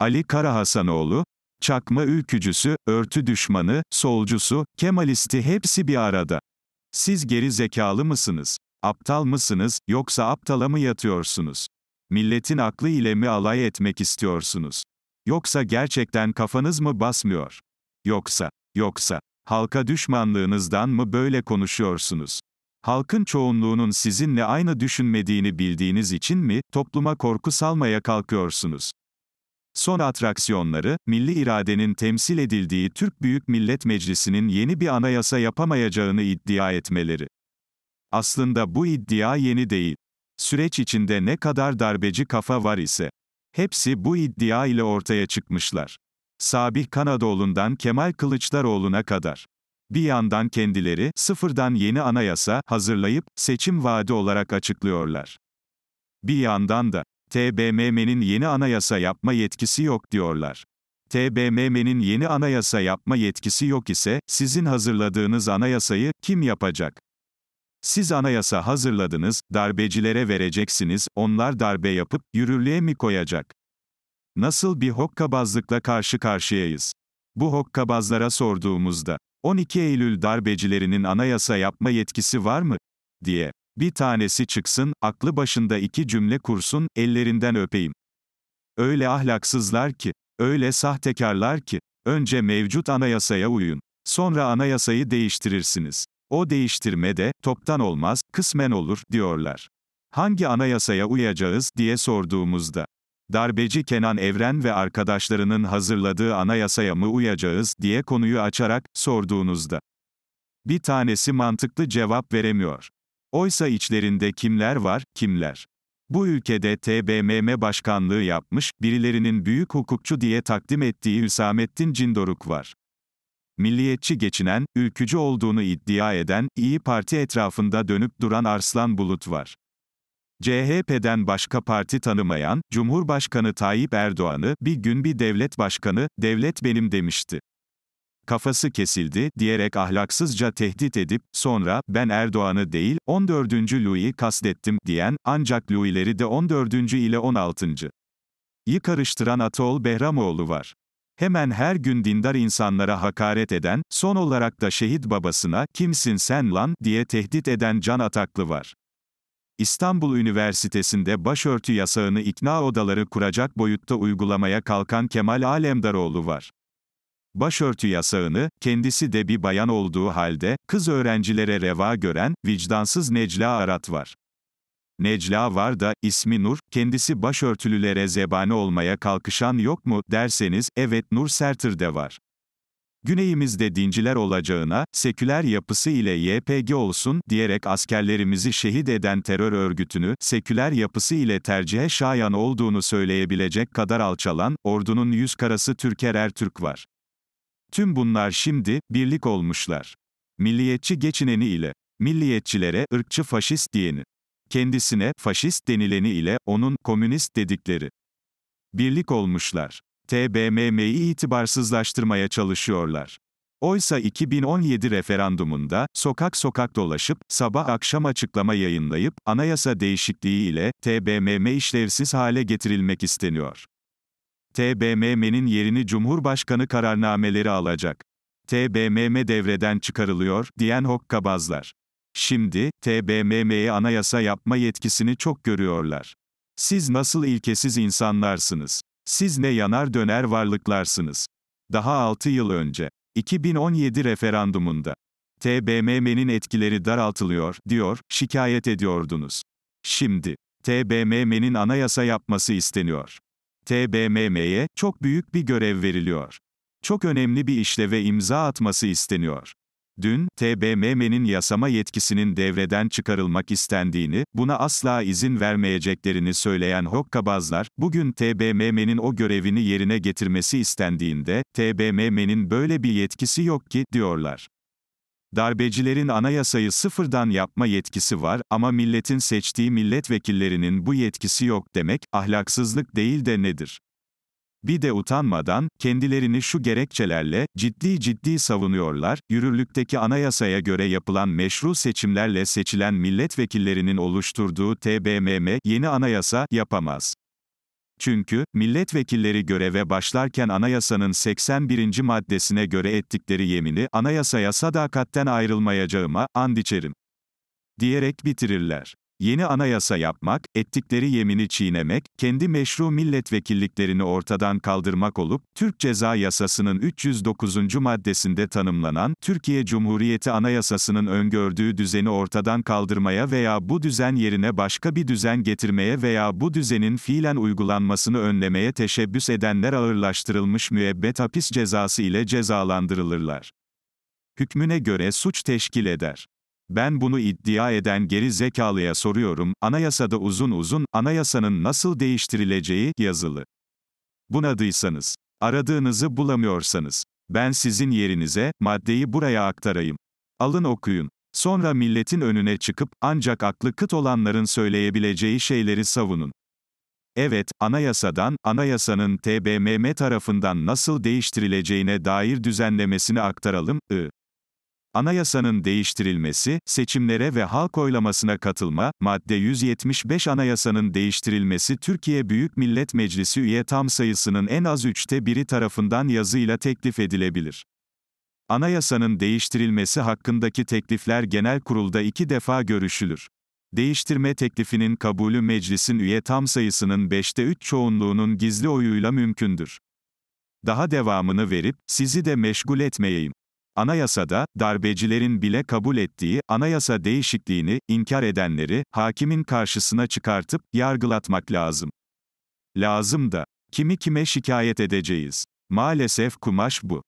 Ali Karahasanoğlu, çakma ülkücüsü, örtü düşmanı, solcusu, Kemalisti hepsi bir arada. Siz geri zekalı mısınız? Aptal mısınız, yoksa aptala mı yatıyorsunuz? Milletin aklı ile mi alay etmek istiyorsunuz? Yoksa gerçekten kafanız mı basmıyor? Yoksa, yoksa, halka düşmanlığınızdan mı böyle konuşuyorsunuz? Halkın çoğunluğunun sizinle aynı düşünmediğini bildiğiniz için mi, topluma korku salmaya kalkıyorsunuz? Son atraksiyonları, milli iradenin temsil edildiği Türk Büyük Millet Meclisi'nin yeni bir anayasa yapamayacağını iddia etmeleri. Aslında bu iddia yeni değil. Süreç içinde ne kadar darbeci kafa var ise, hepsi bu iddia ile ortaya çıkmışlar. Sabih Kanadoğlu'ndan Kemal Kılıçdaroğlu'na kadar. Bir yandan kendileri, sıfırdan yeni anayasa, hazırlayıp, seçim vaadi olarak açıklıyorlar. Bir yandan da, TBMM'nin yeni anayasa yapma yetkisi yok diyorlar. TBMM'nin yeni anayasa yapma yetkisi yok ise, sizin hazırladığınız anayasayı, kim yapacak? Siz anayasa hazırladınız, darbecilere vereceksiniz, onlar darbe yapıp, yürürlüğe mi koyacak? Nasıl bir hokkabazlıkla karşı karşıyayız? Bu hokkabazlara sorduğumuzda, 12 Eylül darbecilerinin anayasa yapma yetkisi var mı? diye. Bir tanesi çıksın, aklı başında iki cümle kursun, ellerinden öpeyim. Öyle ahlaksızlar ki, öyle sahtekarlar ki, önce mevcut anayasaya uyun. Sonra anayasayı değiştirirsiniz. O değiştirme de, toptan olmaz, kısmen olur, diyorlar. Hangi anayasaya uyacağız, diye sorduğumuzda, darbeci Kenan Evren ve arkadaşlarının hazırladığı anayasaya mı uyacağız, diye konuyu açarak, sorduğunuzda, bir tanesi mantıklı cevap veremiyor. Oysa içlerinde kimler var, kimler? Bu ülkede TBMM başkanlığı yapmış, birilerinin büyük hukukçu diye takdim ettiği Hüsamettin Cindoruk var. Milliyetçi geçinen, ülkücü olduğunu iddia eden, İyi Parti etrafında dönüp duran Arslan Bulut var. CHP'den başka parti tanımayan, Cumhurbaşkanı Tayyip Erdoğan'ı, bir gün bir devlet başkanı, devlet benim demişti kafası kesildi, diyerek ahlaksızca tehdit edip, sonra, ben Erdoğan'ı değil, 14. Louis'i kastettim, diyen, ancak Louis'leri de 14. ile 16. Yi karıştıran Atol Behramoğlu var. Hemen her gün dindar insanlara hakaret eden, son olarak da şehit babasına, kimsin sen lan, diye tehdit eden Can Ataklı var. İstanbul Üniversitesi'nde başörtü yasağını ikna odaları kuracak boyutta uygulamaya kalkan Kemal Alemdaroğlu var başörtü yasağını, kendisi de bir bayan olduğu halde, kız öğrencilere reva gören, vicdansız Necla Arat var. Necla var da, ismi Nur, kendisi başörtülülere zebani olmaya kalkışan yok mu, derseniz, evet Nur Sertır de var. Güneyimizde dinciler olacağına, seküler yapısı ile YPG olsun, diyerek askerlerimizi şehit eden terör örgütünü, seküler yapısı ile tercihe şayan olduğunu söyleyebilecek kadar alçalan, ordunun yüz karası Türker Ertürk var. Tüm bunlar şimdi, birlik olmuşlar. Milliyetçi geçineni ile, milliyetçilere, ırkçı faşist diyeni. Kendisine, faşist denileni ile, onun, komünist dedikleri. Birlik olmuşlar. TBMM'yi itibarsızlaştırmaya çalışıyorlar. Oysa 2017 referandumunda, sokak sokak dolaşıp, sabah akşam açıklama yayınlayıp, anayasa değişikliği ile, TBMM işlevsiz hale getirilmek isteniyor. TBMM'nin yerini Cumhurbaşkanı kararnameleri alacak. TBMM devreden çıkarılıyor, diyen hokkabazlar. Şimdi, TBMM'ye anayasa yapma yetkisini çok görüyorlar. Siz nasıl ilkesiz insanlarsınız? Siz ne yanar döner varlıklarsınız? Daha 6 yıl önce, 2017 referandumunda, TBMM'nin etkileri daraltılıyor, diyor, şikayet ediyordunuz. Şimdi, TBMM'nin anayasa yapması isteniyor. TBMM'ye çok büyük bir görev veriliyor. Çok önemli bir işleve imza atması isteniyor. Dün, TBMM'nin yasama yetkisinin devreden çıkarılmak istendiğini, buna asla izin vermeyeceklerini söyleyen hokkabazlar, bugün TBMM'nin o görevini yerine getirmesi istendiğinde, TBMM'nin böyle bir yetkisi yok ki, diyorlar. Darbecilerin anayasayı sıfırdan yapma yetkisi var ama milletin seçtiği milletvekillerinin bu yetkisi yok demek, ahlaksızlık değil de nedir? Bir de utanmadan, kendilerini şu gerekçelerle, ciddi ciddi savunuyorlar, yürürlükteki anayasaya göre yapılan meşru seçimlerle seçilen milletvekillerinin oluşturduğu TBMM, yeni anayasa, yapamaz. Çünkü, milletvekilleri göreve başlarken anayasanın 81. maddesine göre ettikleri yemini, anayasaya sadakatten ayrılmayacağıma, and içerim. Diyerek bitirirler. Yeni anayasa yapmak, ettikleri yemini çiğnemek, kendi meşru milletvekilliklerini ortadan kaldırmak olup, Türk Ceza Yasası'nın 309. maddesinde tanımlanan, Türkiye Cumhuriyeti Anayasası'nın öngördüğü düzeni ortadan kaldırmaya veya bu düzen yerine başka bir düzen getirmeye veya bu düzenin fiilen uygulanmasını önlemeye teşebbüs edenler ağırlaştırılmış müebbet hapis cezası ile cezalandırılırlar. Hükmüne göre suç teşkil eder. Ben bunu iddia eden geri zekalıya soruyorum, anayasada uzun uzun, anayasanın nasıl değiştirileceği, yazılı. Bunadıysanız, aradığınızı bulamıyorsanız, ben sizin yerinize, maddeyi buraya aktarayım. Alın okuyun. Sonra milletin önüne çıkıp, ancak aklı kıt olanların söyleyebileceği şeyleri savunun. Evet, anayasadan, anayasanın TBMM tarafından nasıl değiştirileceğine dair düzenlemesini aktaralım, I. Anayasanın değiştirilmesi, seçimlere ve halk oylamasına katılma, madde 175 Anayasanın değiştirilmesi Türkiye Büyük Millet Meclisi üye tam sayısının en az üçte biri tarafından yazıyla teklif edilebilir. Anayasanın değiştirilmesi hakkındaki teklifler genel kurulda iki defa görüşülür. Değiştirme teklifinin kabulü meclisin üye tam sayısının 5'te 3 çoğunluğunun gizli oyuyla mümkündür. Daha devamını verip, sizi de meşgul etmeyeyim. Anayasada, darbecilerin bile kabul ettiği, anayasa değişikliğini, inkar edenleri, hakimin karşısına çıkartıp, yargılatmak lazım. Lazım da. Kimi kime şikayet edeceğiz? Maalesef kumaş bu.